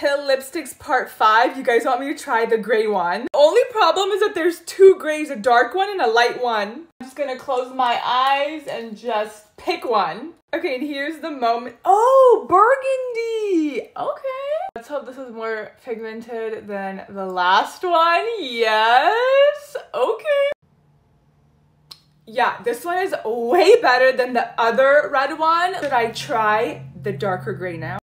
Pill Lipsticks Part 5. You guys want me to try the gray one. Only problem is that there's two grays, a dark one and a light one. I'm just gonna close my eyes and just pick one. Okay, and here's the moment. Oh, burgundy! Okay. Let's hope this is more pigmented than the last one. Yes! Okay. Yeah, this one is way better than the other red one. Should I try the darker gray now?